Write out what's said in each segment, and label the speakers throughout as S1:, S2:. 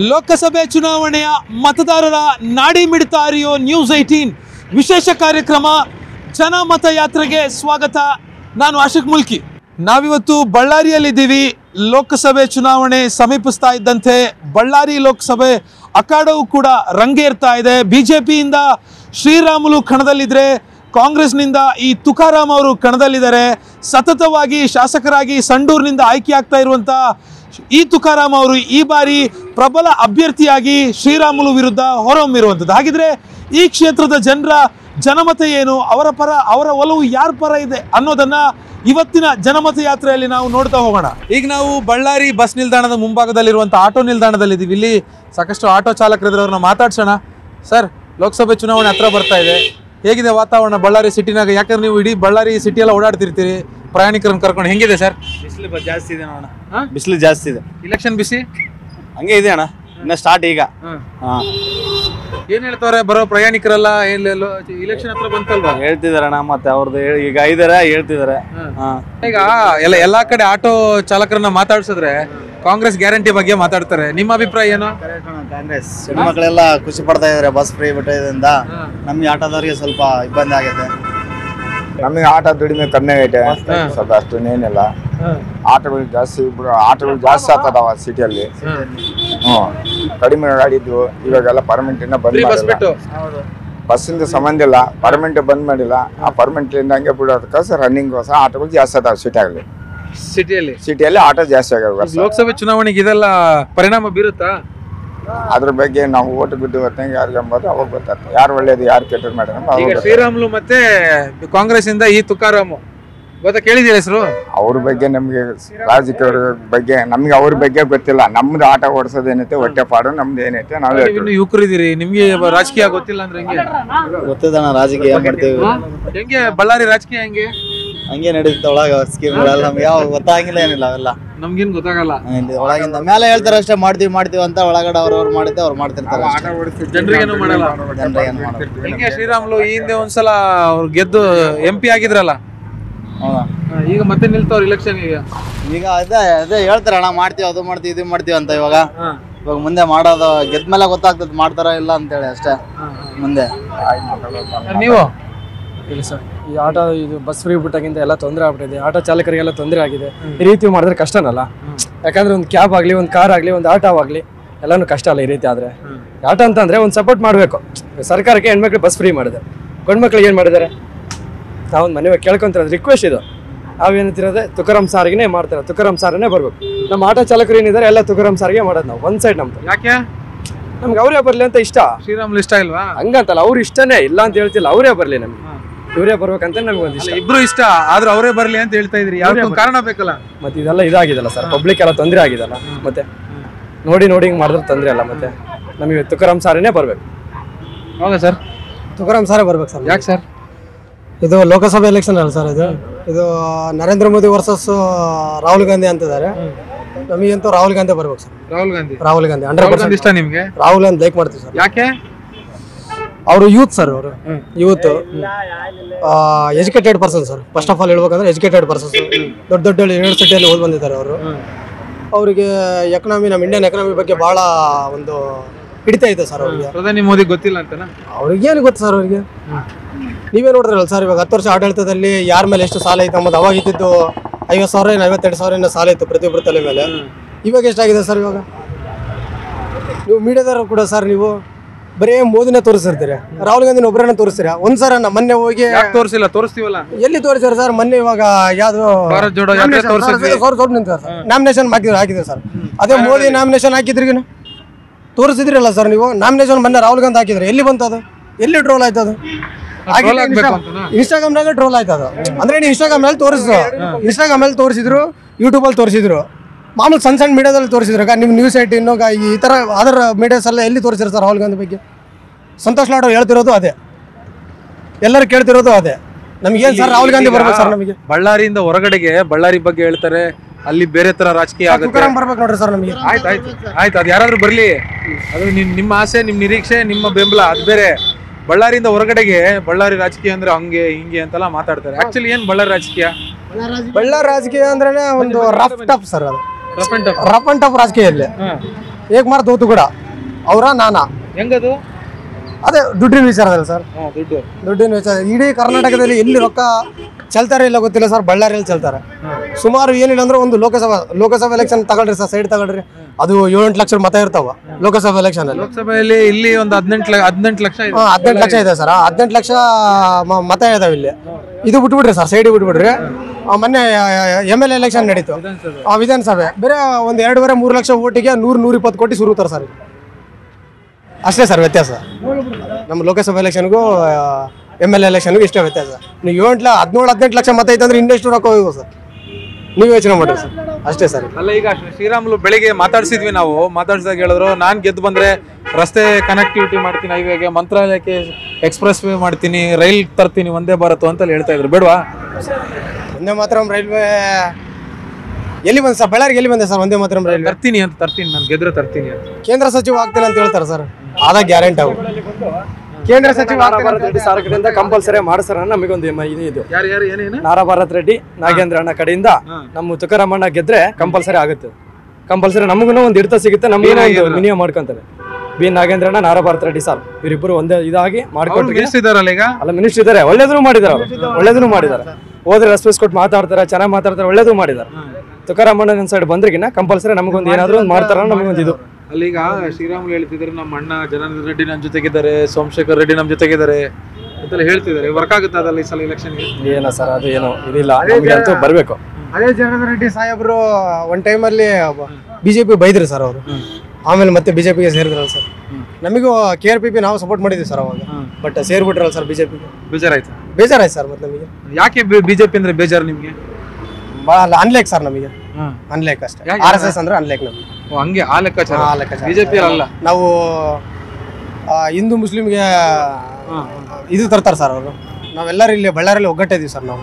S1: ಲೋಕಸಭೆ ಚುನಾವಣೆಯ ಮತದಾರರ ನಾಡಿ ಮಿಡಿತ ಅರಿಯೋ ನ್ಯೂಸ್ ಏಯ್ಟೀನ್ ವಿಶೇಷ ಕಾರ್ಯಕ್ರಮ, ಜನಮತ ಯಾತ್ರೆಗೆ ಸ್ವಾಗತ. ನಾನು ಆಶಿಕ್ ಮುಲ್ಕಿ. ನಾವಿವತ್ತು ಬಳ್ಳಾರಿಯಲ್ಲಿದ್ದೀವಿ. ಲೋಕಸಭೆ ಚುನಾವಣೆ ಸಮೀಪಿಸ್ತಾ ಇದ್ದಂತೆ ಬಳ್ಳಾರಿ ಲೋಕಸಭೆ ಅಖಾಡವು ಕೂಡ ರಂಗೇರ್ತಾ ಇದೆ. ಬಿ ಜೆ ಪಿಯಿಂದ ಶ್ರೀರಾಮುಲು ಕಣದಲ್ಲಿದ್ದರೆ ಕಾಂಗ್ರೆಸ್ನಿಂದ ಈ ತುಕಾರಾಮ್ ಅವರು ಕಣದಲ್ಲಿದ್ದಾರೆ. ಸತತವಾಗಿ ಶಾಸಕರಾಗಿ ಸಂಡೂರಿನಿಂದ ಆಯ್ಕೆಯಾಗ್ತಾ ಇರುವಂಥ ಈ ತುಕಾರಾಮ್ ಅವರು ಈ ಬಾರಿ ಪ್ರಬಲ ಅಭ್ಯರ್ಥಿಯಾಗಿ ಶ್ರೀರಾಮುಲು ವಿರುದ್ಧ ಹೊರಹೊಮ್ಮಿರುವಂಥದ್ದು. ಹಾಗಿದ್ರೆ ಈ ಕ್ಷೇತ್ರದ ಜನರ ಜನಮತ ಏನು? ಅವರ ಪರ, ಅವರ ಒಲವು ಯಾರ ಪರ ಇದೆ ಅನ್ನೋದನ್ನ ಇವತ್ತಿನ ಜನಮತ ಯಾತ್ರೆಯಲ್ಲಿ ನಾವು ನೋಡ್ತಾ ಹೋಗೋಣ. ಈಗ ನಾವು ಬಳ್ಳಾರಿ ಬಸ್ ನಿಲ್ದಾಣದ ಮುಂಭಾಗದಲ್ಲಿರುವಂಥ ಆಟೋ ನಿಲ್ದಾಣದಲ್ಲಿ ಇದೀವಿ ಇಲ್ಲಿ ಸಾಕಷ್ಟು ಆಟೋ ಚಾಲಕರಿದ್ರೆ ಅವ್ರನ್ನ ಮಾತಾಡ್ಸೋಣ. ಸರ್, ಲೋಕಸಭೆ ಚುನಾವಣೆ ಹತ್ರ ಬರ್ತಾ ಇದೆ. ಹೇಗಿದೆ ವಾತಾವರಣ ಬಳ್ಳಾರಿ ಸಿಟಿನಾಗ? ಯಾಕಂದ್ರೆ ನೀವು ಇಡೀ ಬಳ್ಳಾರಿ ಸಿಟಿ ಎಲ್ಲ ಓಡಾಡ್ತಿರ್ತೀರಿ. ಪ್ರಯಾಣಿಕರನ್ನ ಕರ್ಕೊಂಡು ಹೆಂಗಿದೆ ಸರ್?
S2: ಬಿಸಿಲು ಜಾಸ್ತಿ ಇದೆ? ಬಿಸಿಲು ಜಾಸ್ತಿ ಇದೆ.
S1: ಇಲೆಕ್ಷನ್ ಬಿಸಿ?
S2: ಹಂಗೆ ಇದೆ ಅಣ್ಣ. ಇನ್ನ ಸ್ಟಾರ್ಟ್ ಈಗ. ಹಾ.
S1: ಏನ್ ಹೇಳ್ತಾರೆ ಬರೋ ಪ್ರಯಾಣಿಕರೆಲ್ಲ? ಏನ್ ಇಲೆಕ್ಷನ್ ಹತ್ರ ಬಂತಲ್ವಾ?
S2: ಹೇಳ್ತಿದಾರೆ ಅಣ್ಣ ಮತ್ತೆ ಅವ್ರದ್ದು ಈಗ ಐದಾರ ಹೇಳ್ತಿದಾರೆ. ಹಾ.
S1: ಈಗ ಎಲ್ಲ ಎಲ್ಲಾ ಕಡೆ ಆಟೋ ಚಾಲಕರನ್ನ ಮಾತಾಡ್ಸಿದ್ರೆ ಕಾಂಗ್ರೆಸ್ ಗ್ಯಾರಂಟಿ ಬಗ್ಗೆ ಮಾತಾಡ್ತಾರೆ. ನಿಮ್ಮ ಅಭಿಪ್ರಾಯ ಏನು?
S2: ಕಾಂಗ್ರೆಸ್. ಹೆಣ್ಮಕ್ಳೆಲ್ಲ ಖುಷಿ ಪಡ್ತಾ ಇದಾರೆ ಬಸ್ ಫ್ರೀ ಬಿಟ್ಟಿದ್ರಿಂದ. ನಮ್ಗೆ ಆಟೋದವ್ರಿಗೆ ಸ್ವಲ್ಪ ಇಬ್ಬಂದಿ ಆಗಿದೆ
S3: ನಮಗೆ ಆಟ ದುಡಿಮೆ ಕಮ್ಮಿ ಆಗೈತೆ. ಸ್ವಲ್ಪ ಅಷ್ಟು ಏನಿಲ್ಲ ಆಟೋಗಳು ಜಾಸ್ತಿ ಬಿಡು- ಆಟೋಗಳು ಜಾಸ್ತಿ ಆಗ್ತದವ ಸಿಟಿಯಲ್ಲಿ. ಹ್ಞೂ. ಕಡಿಮೆ ಆಡಿದ್ದು ಇವಾಗೆಲ್ಲ ಪರ್ಮೆಂಟ್ ಇನ್ನ ಬಂದ್ ಮಾಡಿಲ್ಲ. ಬಸ್ಸಿಂದ ಸಂಬಂಧ ಇಲ್ಲ ಪರ್ಮೆಂಟ್ ಬಂದ್ ಮಾಡಿಲ್ಲ. ಆ ಪರ್ಮನೆಂಟ್ ಇಂದ ಹಂಗೆ ಬಿಡೋದಕ್ಕೆ ರನ್ನಿಂಗ್ ಹೊಸ ಆಟೋಗಳು ಜಾಸ್ತಿ ಅದಾವ ಸಿಟಿಯಾಗಲಿ
S1: ಸಿಟಿಯಲ್ಲಿ?
S3: ಸಿಟಿಯಲ್ಲಿ ಆಟೋ ಜಾಸ್ತಿ ಆಗ
S1: ಲೋಕಸಭೆ ಚುನಾವಣೆಗೆ ಇದೆಲ್ಲ ಪರಿಣಾಮ ಬೀರುತ್ತಾ?
S3: ಅದ್ರ ಬಗ್ಗೆ ನಾವು ಓಟ್ ಬಿದ್ದು ಹೊತ್ತಂಗೆ ಯಾರಿಗೆ ಎಂಬುದು ಅವಾಗ ಗೊತ್ತಾಗ್ತದೆ. ಯಾರು ಒಳ್ಳೇದು ಯಾರು ಕೆಟ್ಟದ್ದು ಮಾಡಿದ್ರೆ.
S1: ಶ್ರೀರಾಮುಲು ಮತ್ತೆ ಕಾಂಗ್ರೆಸ್ ಇಂದ ಈ ತುಕಾರಾಮು. ಗೊತ್ತಾ? ಕೇಳಿದ್ದೀರ ಹೆಸರು?
S3: ಅವ್ರ ಬಗ್ಗೆ ನಮ್ಗೆ ರಾಜಕೀಯ ಬಗ್ಗೆ ನಮ್ಗೆ ಅವ್ರ ಬಗ್ಗೆ ಗೊತ್ತಿಲ್ಲ. ನಮ್ದು ಆಟ ಓಡಿಸೋದು ಏನೈತೆ ಹೊಟ್ಟೆ ಪಾಡು ನಮ್ದು ಏನೈತೆ ನಾವು
S1: ಯುವಕರು ಇದೀರಿ ನಿಮ್ಗೆ ರಾಜಕೀಯ ಗೊತ್ತಿಲ್ಲ ಅಂದ್ರೆ ಹೆಂಗೆ?
S2: ಗೊತ್ತಿದಣ್ಣ ರಾಜಕೀಯ ಮಾಡ್ತೀವಿ.
S1: ಹೆಂಗೆ? ಬಳ್ಳಾರಿ ರಾಜಕೀಯ ಹೆಂಗೆ?
S2: ಹಂಗೆ ನಡೀತ ಒಳಗ ಸ್ಕೀಮ್ಗಳೆಲ್ಲ ನಮ್ಗೆ ಯಾವ ಗೊತ್ತಾಗಿಲ್ಲ ಏನಿಲ್ಲ ಅವೆಲ್ಲ.
S1: ನಮ್ಗೇನ್ ಗೊತ್ತಾಗಲ್ಲ.
S2: ಇಲ್ಲಿ ಒಳಗಿಂದ ಮೇಲೆ ಹೇಳ್ತಾರೆ ಅಷ್ಟೇ ಮಾಡ್ತೀವಿ ಮಾಡ್ತೀವಿ ಅಂತ ಒಳಗಡೆ ಅವ್ರವ್ರು ಮಾಡಿದ್ದೆ ಅವ್ರು ಮಾಡ್ತಿರ್ತಾರೆ ಅಷ್ಟೇ.
S1: ಜನರಿಗೇನು ಮಾಡಲ್ಲ.
S2: ಜನರಿಗೆ ಏನ್ ಮಾಡೋದು
S1: ಹೆಂಗೆ ಶ್ರೀರಾಮುಲು ಈ ಹಿಂದೆ ಒಂದ್ಸಲ ಅವ್ರು ಗೆದ್ದು ಎಂ ಪಿ ಆಗಿದ್ರಲ್ಲ?
S2: ಹೌದಾ?
S1: ಈಗ ಮತ್ತೆ ನಿಲ್ತವ್ರ ಇಲೆಕ್ಷನ್ ಈಗ.
S2: ಈಗ ಅದೇ ಅದೇ ಹೇಳ್ತಾರೆ ಅಣ್ಣ ಮಾಡ್ತೀವಿ ಅದು ಮಾಡ್ತೀವಿ ಇದು ಮಾಡ್ತೀವಿ ಅಂತ ಇವಾಗ. ಇವಾಗ ಮುಂದೆ ಮಾಡೋದು ಗೆದ್ದ ಮೇಲೆ ಗೊತ್ತಾಗ್ತದೆ ಮಾಡ್ತಾರ ಇಲ್ಲ ಅಂತೇಳಿ ಅಷ್ಟೇ. ಮುಂದೆ.
S1: ನೀವು?
S4: ಇಲ್ಲ ಸರ್. ಈ ಆಟೋ ಇದು ಬಸ್ ಫ್ರೀ ಬಿಟ್ಟಾಗಿಂದ ಎಲ್ಲ ತೊಂದರೆ ಆಗ್ಬಿಟ್ಟಿದೆ. ಆಟೋ ಚಾಲಕರಿಗೆಲ್ಲ ತೊಂದರೆ ಆಗಿದೆ. ಈ ರೀತಿ ಮಾಡಿದ್ರೆ ಕಷ್ಟನಲ್ಲ? ಯಾಕಂದ್ರೆ ಒಂದು ಕ್ಯಾಬ್ ಆಗಲಿ ಒಂದು ಕಾರ್ ಆಗಲಿ ಒಂದು ಆಟೋ ಆಗಲಿ ಎಲ್ಲನೂ ಕಷ್ಟ ಅಲ್ಲ ಈ ರೀತಿ ಆದರೆ. ಆಟೋ ಅಂತಂದ್ರೆ ಒಂದು ಸಪೋರ್ಟ್ ಮಾಡಬೇಕು. ಸರ್ಕಾರಕ್ಕೆ ಹೆಣ್ಮಕ್ಳು ಬಸ್ ಫ್ರೀ ಮಾಡಿದೆ. ಗಂಡ್ಮಕ್ಳಿಗೆ ಏನು ಮಾಡಿದ್ದಾರೆ? ನಾವೊಂದು ಮನೆ ಕೇಳ್ಕೊಂತಿರೋದು ರಿಕ್ವೆಸ್ಟ್ ಇದು. ನಾವೇನಂತಿರೋದೆ ತುಕಾರಾಮ್ ಸಾರಿಗೆನೇ ಮಾಡ್ತಾರೆ. ತುಕಾರಾಮ್ ಸಾರನೇ ಬರಬೇಕು. ನಮ್ಮ ಆಟೋ ಚಾಲಕರು ಏನಿದ್ದಾರೆ ಎಲ್ಲ ತುಕಾರಾಮ್ ಸಾರಿಗೆ ಮಾಡೋದು ನಾವು. ಒಂದು ಸೈಡ್ ನಮ್ದು.
S1: ಯಾಕೆ?
S4: ನಮ್ಗೆ ಅವರೇ ಬರಲಿ ಅಂತ ಇಷ್ಟ.
S1: ಶ್ರೀರಾಮ್ ಇಷ್ಟ ಇಲ್ವಾ?
S4: ಹಂಗಂತಲ್ಲ ಅವ್ರು ಇಷ್ಟನೇ. ಇಲ್ಲ ಅಂತ ಹೇಳ್ತಿಲ್ಲ ಅವರೇ ಬರಲಿ ನಮ್ಗೆ. ಇವರೇ ಬರ್ಬೇಕಂತ ನಮ್ಗೆ ಒಂದು ಇಷ್ಟ
S1: ಇಬ್ರು ಇಷ್ಟ ಆದ್ರೆ ಅವರೇ ಬರ್ಲಿ ಅಂತ ಹೇಳ್ತಾ ಇದ್ರಿ ಯಾವ ಕಾರಣ ಬೇಕಲ್ಲ?
S4: ಮತ್ತೆ ಇದೆಲ್ಲ ಇದಾಗಿದೆಲ್ಲ ಸರ್ ಪಬ್ಲಿಕ್ ಎಲ್ಲ ತೊಂದರೆ ಆಗಿದಲ್ಲ. ಮತ್ತೆ ನೋಡಿ ನೋಡಿ ಹಿಂಗ್ ಮಾಡಿದ್ರೆ ತೊಂದರೆ ಅಲ್ಲ ಮತ್ತೆ ನಮಗೆ ತುಕಾರಾಮ್ ಸಾರೇನೇ ಬರ್ಬೇಕು.
S1: ಹೌದಾ ಸರ್?
S5: ತುಕಾರಾಮ್ ಸಾರೇ ಬರ್ಬೇಕು ಸರ್.
S1: ಯಾಕೆ ಸರ್?
S5: ಇದು ಲೋಕಸಭೆ ಎಲೆಕ್ಷನ್ ಅಲ್ಲ ಸರ್ ಇದು. ಇದು ನರೇಂದ್ರ ಮೋದಿ ವರ್ಸಸ್ ರಾಹುಲ್ ಗಾಂಧಿ ಅಂತಿದ್ದಾರೆ ನಮಗಂತೂ ರಾಹುಲ್ ಗಾಂಧಿ ಬರ್ಬೇಕು sir.
S1: Rahul Gandhi.
S5: Rahul Gandhi hundred percent
S1: ಇಷ್ಟ ನಿಮಗೆ?
S5: ರಾಹುಲ್ ಗಾಂಧಿ ಲೈಕ್ ಮಾಡ್ತೀವಿ ಸರ್.
S1: ಯಾಕೆ?
S5: ಅವರು ಯೂತ್ ಸರ್ ಅವರು youth. Educated person sir. First of all ಹೇಳ್ಬೇಕಂದ್ರೆ ಎಜುಕೇಟೆಡ್ ಪರ್ಸನ್ಸ್ ದೊಡ್ಡ ದೊಡ್ಡ ಯೂನಿವರ್ಸಿಟಿಯಲ್ಲಿ ಓದ್ ಬಂದಿದ್ದಾರೆ ಅವರು. ಅವರಿಗೆ ಎಕನಾಮಿ ನಮ್ಮ ಇಂಡಿಯನ್ ಎಕನಾಮಿ ಬಗ್ಗೆ ಬಹಳ ಒಂದು ಹಿಡಿತಾ ಇದೆ ಸರ್ ಅವ್ರಿಗೆ.
S1: ಪ್ರಧಾನಿ ಮೋದಿ ಗೊತ್ತಿಲ್ಲ ಅಂತನಾ?
S5: ಅವ್ರಿಗೇನು ಗೊತ್ತು ಸರ್ ಅವ್ರಿಗೆ? ನೀವೇ ನೋಡಿದ್ರಲ್ಲ ಸರ್ ಇವಾಗ ಹತ್ತು ವರ್ಷ ಆಡಳಿತದಲ್ಲಿ ಯಾರ ಮೇಲೆ ಎಷ್ಟು ಸಾಲ ಐತೆ ನಮ್ಮದು ಅವಾಗ ಇದ್ದಿದ್ದು ಐವತ್ತು ಸಾವಿರ ಏನು ಐವತ್ತೆರಡು ಸಾವಿರ ಏನೋ ಸಾಲ ಇತ್ತು ಪ್ರತಿಯೊಬ್ಬರ ತಲೆ ಮೇಲೆ? ಇವಾಗ ಎಷ್ಟಾಗಿದೆ ಸರ್ ಇವಾಗ? ನೀವು ಮೀಡಿಯಾದವರು ಕೂಡ ಸರ್ ನೀವು? ಬರೀ ಮೋದಿನ ತೋರಿಸಿರ್ತೀರಿ? ರಾಹುಲ್ ಗಾಂಧಿನ ಒಬ್ಬರನ್ನ ತೋರಿಸ್ತೀರಾ? ಒಂದ್ಸರ ನಮ್ಮ ಮೊನ್ನೆ ಹೋಗಿ
S1: ಯಾಕೆ ತೋರಿಸಿಲ್ಲ? ತೋರಿಸ್ತೀವಲ್ಲ?
S5: ಎಲ್ಲಿ ತೋರಿಸ್ಯಾರ ಸರ್? ಮೊನ್ನೆ ಇವಾಗ ಯಾವ್ದು
S1: ಭಾರತ್ ಜೋಡೋ ಯಾತ್ರೆ ತೋರಿಸಿದ್ವಿ.
S5: ನಾಮಿನೇಷನ್ ಹಾಕಿದ್ರು ಹಾಕಿದ್ರು ಸರ್. ಅದೇ ಮೋದಿ ನಾಮಿನೇಷನ್ ಹಾಕಿದ್ರಿಗಿನ ತೋರಿಸಿದ್ರಲ್ಲ ಸರ್ ನೀವು? ನಾಮಿನೇಷನ್ ಮೊನ್ನೆ ರಾಹುಲ್ ಗಾಂಧಿ ಹಾಕಿದ್ರೆ. ಎಲ್ಲಿ ಬಂತು ಅದು? ಎಲ್ಲಿ ಟ್ರೋಲ್ ಆಯ್ತು ಅದು?
S1: troll ಆಗ್ಬೇಕು ಅಂತನಾ?
S5: ಇನ್ಸ್ಟಾಗ್ರಾಮ್ನಾಗ ಟ್ರೋಲ್ ಆಯ್ತು ಅದು. ಅಂದ್ರೆ ಇನ್ಸ್ಟಾಗ್ರಾಮ್ ಮೇಲೆ ತೋರಿಸಿದ್ರು ಇನ್ಸ್ಟಾಗ್ರಾಮ್ ಮೇಲೆ ತೋರಿಸಿದ್ರು ಯೂಟ್ಯೂಬಲ್ಲಿ ತೋರಿಸಿದ್ರು. ಮಾಮೂಲು ಸಣ್ಣ ಸಣ್ಣ ಮೀಡಿಯಾದಲ್ಲಿ ತೋರಿಸಿದ್ರು ನಿಮ್ಮ ನ್ಯೂಸ್ ಏಟಿನ್ ಈ ಥರ ಅದರ ಮೀಡಿಯಾಸ್ ಎಲ್ಲ ಎಲ್ಲಿ ತೋರಿಸಿದ್ರು ಸರ್ ರಾಹುಲ್ ಗಾಂಧಿ ಬಗ್ಗೆ? ಸಂತೋಷ್ ಲಾಡ್ ಹೇಳ್ತಿರೋದು ಅದೇ. ಎಲ್ಲರೂ ಕೇಳ್ತಿರೋದು ಅದೇ. ನಮ್ಗೇನು ಸರ್ ರಾಹುಲ್ ಗಾಂಧಿ ಬರ್ಬೇಕು ಸರ್ ನಮಗೆ?
S1: ಬಳ್ಳಾರಿಯಿಂದ ಹೊರಗಡೆಗೆ ಬಳ್ಳಾರಿ ಬಗ್ಗೆ ಹೇಳ್ತಾರೆ ಅಲ್ಲಿ ಬೇರೆ ತರ ರಾಜಕೀಯ ಆಗುತ್ತೆ.
S5: ಬರ್ಬೇಕು ನೋಡ್ರಿ ಸರ್ ನಮಗೆ.
S1: ಆಯ್ತು ಆಯ್ತು ಆಯ್ತು ಅದು ಯಾರಾದ್ರೂ ಬರಲಿ. ಅದು ನಿಮ್- ನಿಮ್ಮ ಆಸೆ ನಿಮ್ ನಿರೀಕ್ಷೆ ನಿಮ್ಮ ಬೆಂಬಲ ಅದು ಬೇರೆ. ಬಳ್ಳಾರಿಯಿಂದ ಹೊರಗಡೆಗೆ ಬಳ್ಳಾರಿ ರಾಜಕೀಯ ಅಂದ್ರೆ ಹಂಗೆ ಹಿಂಗೆ ಅಂತೆಲ್ಲ ಮಾತಾಡ್ತಾರೆ. ಆಕ್ಚುಲಿ ಏನ್ ಬಳ್ಳಾರಿ ರಾಜಕೀಯ?
S5: ಬಳ್ಳಾರಿ ರಾಜಕೀಯ ಅಂದ್ರೆ ಒಂದು ರಫ್ ಟಫ್ ಸರ್ ಅದು.
S1: Rough and tough.
S5: Rough and tough ರಾಜಕೀಯ ಇಲ್ಲಿ ಏಕ್ ಮಾರ್ ದೋತು ಕೂಡ ಅವರ ನಾನಾ.
S1: ಹೆಂಗದು?
S5: ಅದೇ ದುಡ್ಡಿನ ವಿಚಾರದಲ್ಲಿ ಸರ್.
S1: ದುಡ್ಡು.
S5: ದುಡ್ಡಿನ ವಿಚಾರ. ಇಡೀ ಕರ್ನಾಟಕದಲ್ಲಿ ಎಲ್ಲಿ ರೊಕ್ಕ ಚೆಲ್ತಾರೆ ಇಲ್ಲ ಗೊತ್ತಿಲ್ಲ ಸರ್ ಬಳ್ಳಾರಿಯಲ್ಲಿ ಚೆಲ್ತಾರೆ. ಸುಮಾರು ಏನಿಲ್ಲ ಅಂದ್ರೆ ಒಂದು ಲೋಕಸಭಾ ಲೋಕಸಭಾ ಎಲೆಕ್ಷನ್ ತಗೊಳ್ರಿ ಸರ್ ಸೈಡ್ ತಗೊಳ್ರಿ. ಅದು ಏಳೆಂಟು ಲಕ್ಷ ಮತ ಇರ್ತಾವ ಲೋಕಸಭಾ ಎಲೆಕ್ಷನ್ ಅಲ್ಲಿ.
S1: ಲೋಕಸಭೆಯಲ್ಲಿ ಇಲ್ಲಿ ಒಂದು ಹದಿನೆಂಟು ಹದಿನೆಂಟು ಲಕ್ಷ ಇದೆ.
S5: ಹಾ ಹದಿನೆಂಟು ಲಕ್ಷ ಇದೆ ಸರ್. ಹದಿನೆಂಟು ಲಕ್ಷ ಮ- ಮತ ಇದಾವೆ ಇಲ್ಲಿ. ಇದು ಬಿಟ್ಬಿಡ್ರಿ ಸರ್ ಸೈಡ್ ಬಿಟ್ಬಿಡ್ರಿ. ಆ, ಮೊನ್ನೆ ಎಂ ಎಲ್ ಎಲೆಕ್ಷನ್ ನಡೀತು. ಆ, ವಿಧಾನಸಭೆ. ಬೇರೆ ಒಂದು ಎರಡೂವರೆ ಮೂರು ಲಕ್ಷ ಓಟಿಗೆ ನೂರು ನೂರ ಇಪ್ಪತ್ತು ಕೋಟಿ ಸುರುತ್ತಾರೆ ಸರ್ ಅಷ್ಟೇ ಸರ್ ವ್ಯತ್ಯಾಸ. ನಮ್ಮ ಲೋಕಸಭಾ ಎಲೆಕ್ಷನ್ಗೂ ಎಂ ಎಲ್ ಎಲೆಕ್ಷನ್ಗೂ ಇಷ್ಟೇ ವ್ಯತ್ಯಾಸ. ನೀವು ಏಳು ಹದಿನೇಳು ಹದಿನೆಂಟು ಲಕ್ಷ ಮತ ಐತೆ ಅಂದ್ರೆ ಇನ್ನೆಷ್ಟು ರೊಕ್ಕ ಹೋಗುವ ಸರ್? ನೀವು ಯೋಚನೆ ಮಾಡ್ರಿ ಸರ್. ಅಷ್ಟೇ ಸರ್.
S1: ಅಲ್ಲ ಈಗ ಶ್ರೀರಾಮುಲು ಬೆಳಿಗ್ಗೆ ಮಾತಾಡ್ಸಿದ್ವಿ ನಾವು. ಮಾತಾಡ್ಸಿದಾಗ ಹೇಳಿದ್ರು ನಾನು ಗೆದ್ದು ಬಂದ್ರೆ ರಸ್ತೆ ಕನೆಕ್ಟಿವಿಟಿ ಮಾಡ್ತೀನಿ ಹೈವೇಗೆ ಮಂತ್ರಾಲಯಕ್ಕೆ ಎಕ್ಸ್ಪ್ರೆಸ್ ವೇ ಮಾಡ್ತೀನಿ ರೈಲ್ ತರ್ತೀನಿ ಒಂದೇ ಭಾರತ ಅಂತ ಹೇಳ್ತಾ ಇದ್ರು. ಬೇಡವಾ?
S5: ಒಂದೇ ಮಾತ್ರ ರೈಲ್ವೆ. ಎಲ್ಲಿ ಬಂದೆ ಸರ್? ಬಳ್ಳಾರಿಗೆ ಎಲ್ಲಿ ಬಂದೆ ಸರ್ ಒಂದೇ ಮಾತ್ರ ರೈಲ್ವೆ?
S1: ತರ್ತೀನಿ ಅಂತ ತರ್ತೀನಿ ನಾನು ಗೆದ್ರೆ ತರ್ತೀನಿ ಅಂತ.
S5: ಕೇಂದ್ರ ಸಚಿವ ಆಗ್ತೀನಿ ಅಂತ ಹೇಳ್ತಾರೆ ಸರ್. ಆದ ಗ್ಯಾರಂಟಿ ಅವು ಕೇಂದ್ರ ಸಚಿವ
S4: ನಾರಾ
S5: ಆಗ್ತೇನೆ
S4: ಭಾರತ್ ರೆಡ್ಡಿ ಸಾರ್ ಕಡೆಯಿಂದ ಕಂಪಲ್ಸರಿ ಮಾಡಿಸ್ತಾರ ನಮಗೊಂದು ಇದು ಇದು.
S1: ಯಾರು ಯಾರು ಏನೇನು
S4: ನಾರಾ ಭಾರತ್ ರೆಡ್ಡಿ ನಾಗೇಂದ್ರ ಅಣ್ಣ ಕಡೆಯಿಂದ ನಮ್ಮ ತುಕಾರಾಮಣ್ಣ ಗೆದ್ರೆ ಕಂಪಲ್ಸರಿ ಆಗುತ್ತೆ. ಕಂಪಲ್ಸರಿ ನಮಗೂ ಒಂದು ಹಿಡಿತ ಸಿಗುತ್ತೆ ನಮ್ಗೇನೋ ಒಂದು ವಿನಿಯೋಗ ಮಾಡ್ಕೊಂತಾರೆ. ಬಿ ನಾಗೇಂದ್ರ ಅಣ್ಣ ನಾರಾ ಭಾರತ್ ರೆಡ್ಡಿ ಸರ್. ಇವರಿಬ್ಬರು ಒಂದೇ ಇದಾಗಿ
S1: ಮಾಡ್ಕೊಂಡು ಈಗ?
S4: ಅಲ್ಲ ಮಿನಿಸ್ಟರ್ ಇದಾರೆ ಒಳ್ಳೇದ್ರು ಮಾಡಿದಾರೆ ಒಳ್ಳೇದನ್ನು ಮಾಡಿದ್ದಾರೆ. ಮಾಡಿದಾರೆ ಹೋದ್ರೆ ರೆಸ್ಪೆಸ್ ಕೊಟ್ಟು ಮಾತಾಡ್ತಾರೆ ಚೆನ್ನಾಗಿ ಮಾತಾಡ್ತಾರೆ ಒಳ್ಳೇದು ಮಾಡಿದಾರೆ ತುಕಾರಾಮಣ್ಣ ಸೈಡ್ ಬಂದ್ರಿಗಿನ ಕಂಪಲ್ಸರಿ ನಮಗೊಂದು ಏನಾದ್ರು ಒಂದು ಮಾಡ್ತಾರ ನಮಗೊಂದು ಇದು.
S1: ಅಲ್ಲಿ ಈಗ ಶ್ರೀರಾಮುಲು ಹೇಳ್ತಿದ್ದಾರೆ ನಮ್ಮ ಅಣ್ಣ ಜನಾರ್ದನ್ ರೆಡ್ಡಿ ನಮ್ಮ ಜೊತೆಗಿದ್ದಾರೆ ಸೋಮಶೇಖರ್ ರೆಡ್ಡಿ ನಮ್ಮ ಜೊತೆಗಿದ್ದಾರೆ ಅಂತೆಲ್ಲ ಹೇಳ್ತಿದ್ದಾರೆ. ವರ್ಕ್ ಆಗುತ್ತೆ ಅದಲ್ಲ ಈ ಸಲ ಎಲೆಕ್ಷನ್ಗೆ
S4: ಏನ ಸರ್ ಅದು ಏನೋ ಇದಿಲ್ಲ. ಅಂತೂ ಬರಬೇಕು.
S5: ಅದೇ ಜನಾರ್ದನ್ ರೆಡ್ಡಿ ಸಾಹೇಬ್ರು ಒಂದ್ ಟೈಮಲ್ಲಿ ಬಿಜೆಪಿ ಬೈದ್ರಿ ಸರ್ ಅವರು. ಆಮೇಲೆ ಮತ್ತೆ ಬಿಜೆಪಿಗೆ ಸೇರಿದ್ರಲ್ಲ ಸರ್. ನಮಗೂ ಕೆ ಆರ್ ಪಿ ಪಿ ನಾವು ಸಪೋರ್ಟ್ ಮಾಡಿದ್ವಿ ಸರ್ ಅವಾಗ. ಬಟ್ ಸೇರ್ಬಿಟ್ರಲ್ಲ ಸರ್ ಬಿಜೆಪಿಗೆ
S1: ಬೇಜಾರಾಯ್ತು?
S5: ಬೇಜಾರಾಯ್ತು ಸರ್ ಮತ್ತೆ ನಮಗೆ.
S1: ಯಾಕೆ ಬಿಜೆಪಿ ಅಂದ್ರೆ ಬೇಜಾರು ನಿಮಗೆ?
S5: ಅನ್ಲೇಕ್ ಸರ್ ನಮಗೆ. ಅನ್ಲೇಕ್ ಅಷ್ಟೇ? ಆರ್ ಎಸ್ ಎಸ್ ಅಂದ್ರೆ ಅನ್ಲೇಕ್ ನಮಗೆ.
S1: ಹಂಗೆ ಆ ಲೆಕ್ಕಾಚಾರ.
S5: ಆ ಲೆಕ್ಕಾಚಾರ.
S1: ಬಿಜೆಪಿ ಅಲ್ಲ
S5: ನಾವು ಆ, ಹಿಂದೂ ಮುಸ್ಲಿಮ್ಗೆ ಇದು ತರ್ತಾರೆ ಸರ್ ಅವರು. ನಾವೆಲ್ಲರೂ ಇಲ್ಲಿ ಬಳ್ಳಾರಿಯಲ್ಲಿ ಒಗ್ಗಟ್ಟಿದ್ದೀವಿ ಸರ್ ನಾವು.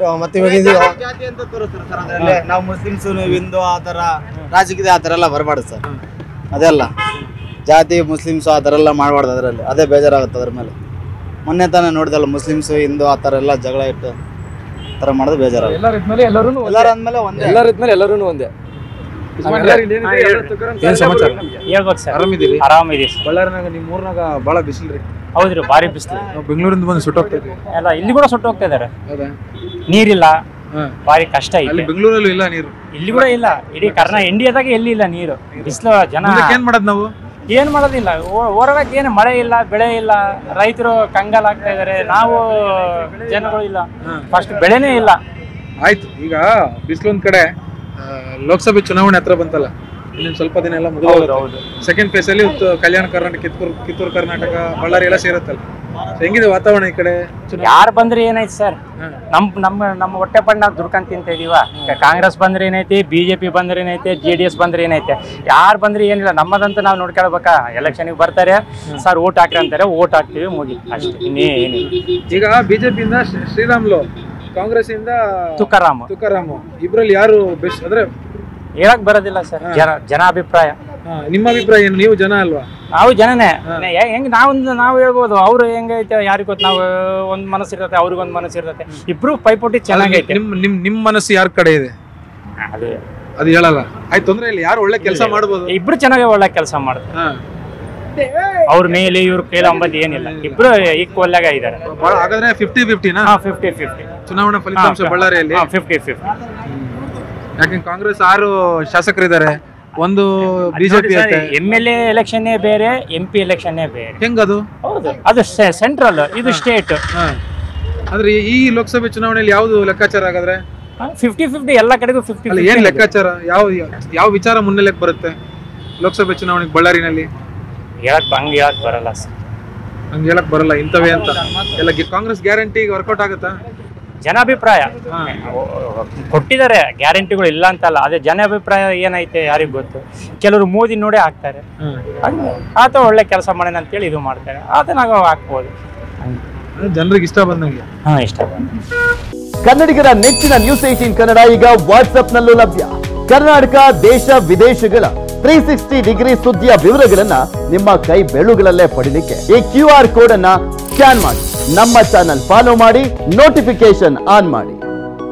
S5: ಆ, ಮತ್ತೆ ಇವಾಗ ಇದು
S2: ಜಾತಿ ಅಂತ ತೋರಿಸ್ತಾರೆ ಸರ್ ಅದರಲ್ಲಿ ನಾವು ಮುಸ್ಲಿಮ್ಸ್ ಹಿಂದೂ ಆ ಥರ ರಾಜಕೀಯ ಆ ಥರ ಎಲ್ಲ ಬರಬಾರ್ದು ಸರ್. ಅದೆಲ್ಲ ಜಾತಿ ಮುಸ್ಲಿಮ್ಸ್ ಆ ಥರ ಎಲ್ಲ ಮಾಡಬಾರ್ದು ಅದರಲ್ಲಿ. ಅದೇ ಬೇಜಾರಾಗುತ್ತೆ ಅದ್ರ ಮೇಲೆ. ಮೊನ್ನೆ ತಾನೇ ನೋಡಿದಲ್ಲ ಮುಸ್ಲಿಮ್ಸ್ ಹಿಂದೂ ಆ ಥರ ಎಲ್ಲ ಜಗಳ ಇಟ್ಟು ಆ ಥರ ಮಾಡೋದು ಬೇಜಾರಾಗುತ್ತೆ.
S4: ಎಲ್ಲರೂ ಇದ್ಮೇಲೆ ಎಲ್ಲರೂ
S2: ಎಲ್ಲರ ಅಂದಮೇಲೆ ಒಂದೇ.
S4: ಎಲ್ಲರ ಇದ್ಮೇಲೆ ಎಲ್ಲರೂ ಒಂದೇ.
S1: ಏನ್ ಸಮಾಚಾರ?
S6: ಹೇಳ್ಬೇಕು ಸರ್.
S1: ಆರಾಮಿದ್ದೀರಿ?
S6: ಆರಾಮಿದೆ ಸರ್.
S1: ಬಳ್ಳಾರಿನಾಗ ನಿಮ್ ಊರ್ನಾಗ ಬಹಳ ಬಿಸಿಲ್ರಿ.
S6: ಹೌದ್ರಿ ಭಾರಿ ಬಿಸಿಲು.
S1: ನಾವು ಬೆಂಗಳೂರಿಂದ ಬಂದು ಸುಟ್ಟೋಗ್ತೈತಿ
S6: ಎಲ್ಲ ಇಲ್ಲಿ ಕೂಡ ಸುಟ್ಟು ಹೋಗ್ತಾ ಇದಾರೆ
S1: ಹೌದಾ?
S6: ನೀರಿಲ್ಲ. ಭಾರಿ ಕಷ್ಟ ಇಲ್ಲಿ
S1: ಬೆಂಗಳೂರಲ್ಲೂ ಇಲ್ಲ ನೀರು?
S6: ಇಲ್ಲಿ ಕೂಡ ಇಲ್ಲ. ಇಡೀ ಕರ್ನ ಇಂಡಿಯಾದಾಗ ಎಲ್ಲಿ ಇಲ್ಲ ನೀರು? ಬಿಸಿಲು ಜನ
S1: ಏನ್ ಮಾಡೋದು ನಾವು?
S6: ಏನ್ ಮಾಡೋದಿಲ್ಲ. ಹೊರಗಕ್ಕೆ ಏನು ಮಳೆ ಇಲ್ಲ ಬೆಳೆ ಇಲ್ಲ. ರೈತರು ಕಂಗಾಲ್ ಆಗ್ತಾ ಇದಾರೆ ನಾವು ಜನಗಳು ಇಲ್ಲ. ಫಸ್ಟ್ ಬೆಳೆನೇ ಇಲ್ಲ.
S1: ಆಯ್ತು. ಈಗ ಬಿಸಿಲೊಂದ್ ಕಡೆ ಲೋಕಸಭೆ ಚುನಾವಣೆ ಹತ್ರ ಬಂತಲ್ಲ ಇನ್ನೊಂದು ಸ್ವಲ್ಪ ದಿನ ಎಲ್ಲ ಮುಗಿದ ಸೆಕೆಂಡ್ ಫೇಸ್ ಅಲ್ಲಿ ಕಲ್ಯಾಣ ಕರ್ನಾಟಕ ಕಿತ್ತೂರು ಕಿತ್ತೂರು ಕರ್ನಾಟಕ ಬಳ್ಳಾರಿ ಎಲ್ಲ ಸೇರುತ್ತಲ್ಲ. ಹೆಂಗಿದೆ ವಾತಾವರಣ ಈ ಕಡೆ?
S6: ಯಾರು ಬಂದ್ರೆ ಏನಾಯ್ತು ಸರ್? ನಮ್ ನಮ್ಮ ನಮ್ಮ ಹೊಟ್ಟೆ ಪಂಡ್ ನಾವು ದುಡ್ಕೊಂಡ್ ತಿಂತ ಇದೀವ. ಕಾಂಗ್ರೆಸ್ ಬಂದ್ರೆ ಏನೈತಿ ಬಿಜೆಪಿ ಬಂದ್ರೆ ಏನೈತೆ ಜೆ ಡಿ ಎಸ್ ಬಂದ್ರೆ ಏನೈತೆ. ಯಾರು ಬಂದ್ರೆ ಏನಿಲ್ಲ ನಮ್ಮದಂತೂ ನಾವು ನೋಡ್ಕೊಳ್ಬೇಕಾ? ಎಲೆಕ್ಷನ್ಗೆ ಬರ್ತಾರೆ. ಸರ್ ಓಟ್ ಹಾಕ್ರಿ ಅಂತಾರೆ. ಓಟ್ ಹಾಕ್ತೀವಿ ಮುಗಿ ಅಷ್ಟೇ. ಇನ್ನೇನು
S1: ಈಗ ಬಿಜೆಪಿಯಿಂದ ಶ್ರೀರಾಮ್ಲು ಕಾಂಗ್ರೆಸ್ ಇಂದ
S6: ತುಕಾರಾಮ್.
S1: ತುಕಾರಾಮ್. ಇಬ್ರಲ್ಲಿ ಯಾರು ಬೆಸ್ಟ್ ಅಂದ್ರೆ
S6: ಹೇಳಕ್ ಬರೋದಿಲ್ಲ ಸರ್. ಜನ
S1: ಅಭಿಪ್ರಾಯ. ನಿಮ್ಮ ಅಭಿಪ್ರಾಯ ಏನು? ನೀವು ಜನ ಅಲ್ವಾ?
S6: ನಾವು ಜನನೇ. ಹೆಂಗ್ ನಾವು ನಾವು ಹೇಳ್ಬೋದು ಅವ್ರು ಹೆಂಗೈತೆ ಯಾರಿಗ್ ಗೊತ್ತು ನಾವು ಒಂದ್ ಮನಸ್ಸು ಇರತ್ತೆ ಅವ್ರಿಗೊಂದ್ ಮನಸ್ಸು ಇರತ್ತೆ. ಇಬ್ರು ಪೈಪೋಟಿ ಚೆನ್ನಾಗೈತೆ
S1: ನಿಮ್ ನಿಮ್ ನಿಮ್ ಮನಸ್ಸು ಯಾರ ಕಡೆ ಇದೆ?
S6: ಅದು
S1: ಅದು ಹೇಳಲ್ಲ. ಆಯ್ತು ತೊಂದ್ರೆ ಇಲ್ಲ. ಯಾರು ಒಳ್ಳೆ ಕೆಲಸ ಮಾಡ್ಬೋದು?
S6: ಇಬ್ರು ಚೆನ್ನಾಗಿ ಒಳ್ಳೆ ಕೆಲಸ ಮಾಡ್ತಾರೆ. ಅವ್ರ ಮೇಲೆ ಇವ್ರ ಕೈಲಿ ಅಂಬದ್ ಏನಿಲ್ಲ. ಇಬ್ರು ಈಕ್ವಲ್ ಆಗ ಇದಾರೆ.
S1: ಹಾಗಾದ್ರೆ ಫಿಫ್ಟಿ ಫಿಫ್ಟಿನಾ
S6: ಫಿಫ್ಟಿ ಫಿಫ್ಟಿ
S1: ಚುನಾವಣಾ ಫಲಿತಾಂಶ ಬಳ್ಳಾರಿಯಲ್ಲಿ.
S6: ಫಿಫ್ಟಿ ಫಿಫ್ಟಿ
S1: ಯಾಕಂದ್ರೆ ಕಾಂಗ್ರೆಸ್ ಆರು ಶಾಸಕರಿದ್ದಾರೆ? ಒಂದು BJP M
S6: M L A ಎಲೆಕ್ಷನ್ನೇ ಬೇರೆ ಎಂ ಪಿ ಎಲೆಕ್ಷನ್ನೇ ಬೇರೆ.
S1: ಹೆಂಗದು?
S6: ಹೌದು ಅದು ಸೆಂಟ್ರಲ್ ಇದು ಸ್ಟೇಟ್
S1: ಹಾ. ಅಂದ್ರೆ ಈ ಲೋಕಸಭೆ ಚುನಾವಣೆಯಲ್ಲಿ ಯಾವ್ದು ಲೆಕ್ಕಾಚಾರ ಆಗಾದ್ರೆ
S6: ಫಿಫ್ಟಿ ಫಿಫ್ಟಿ ಎಲ್ಲ ಕಡೆಗೂ ಫಿಫ್ಟಿ
S1: ಏನ್ ಲೆಕ್ಕಾಚಾರ? ಯಾವ ಯಾವ ವಿಚಾರ ಮುನ್ನೆಲೆಗೆ ಬರುತ್ತೆ ಲೋಕಸಭೆ ಚುನಾವಣೆಗೆ ಬಳ್ಳಾರಿನಲ್ಲಿ?
S6: ಹೇಳಕ್ ಹಂಗೆ ಹೇಳಕ್ ಬರಲ್ಲ ಸರ್.
S1: ಹಂಗೆ ಹೇಳಕ್ ಬರಲ್ಲ ಇಂಥವೇ ಅಂತ. ಎಲ್ಲ ಕಾಂಗ್ರೆಸ್ ಗ್ಯಾರಂಟಿ ವರ್ಕೌಟ್ ಆಗುತ್ತಾ?
S6: ಜನಾಭಿಪ್ರಾಯ. ಕೊಟ್ಟಿದ್ದಾರೆ ಗ್ಯಾರಂಟಿಗಳು ಇಲ್ಲ ಅಂತಲ್ಲ ಅದೇ ಜನಾಭಿಪ್ರಾಯ ಏನೈತೆ ಯಾರಿಗೂ ಗೊತ್ತು? ಕೆಲವರು ಮೋದಿ ನೋಡೇ ಹಾಕ್ತಾರೆ. ಆತ ಒಳ್ಳೆ ಕೆಲಸ ಮಾಡೋಣ ಅಂತೇಳಿ ಇದು ಮಾಡ್ತಾರೆ. ಆತ ನಾವು ಹಾಕ್ಬೋದು.
S1: ಜನರಿಗೆ ಇಷ್ಟ ಬಂದಂಗೆ?
S6: ಹಾ ಇಷ್ಟ
S7: ಕನ್ನಡಿಗರ ನೆಚ್ಚಿನ ನ್ಯೂಸ್ ಏಟೀನ್ ಕನ್ನಡ ಈಗ ವಾಟ್ಸ್ಆಪ್ನಲ್ಲೂ ಲಭ್ಯ. ಕರ್ನಾಟಕ ದೇಶ ವಿದೇಶಗಳ ತ್ರೀ ಸಿಕ್ಸ್ಟಿ ಡಿಗ್ರಿ ಸುದ್ದಿಯ ವಿವರಗಳನ್ನ ನಿಮ್ಮ ಕೈ ಬೆಳುಗಳಲ್ಲೇ ಪಡೀಲಿಕ್ಕೆ ಈ ಕ್ಯೂ ಆರ್ ಕೋಡ್ ಅನ್ನ ಸ್ಕ್ಯಾನ್ ಮಾಡಿ. ನಮ್ಮ ಚಾನಲ್ ಫಾಲೋ ಮಾಡಿ ನೋಟಿಫಿಕೇಶನ್ ಆನ್ ಮಾಡಿ.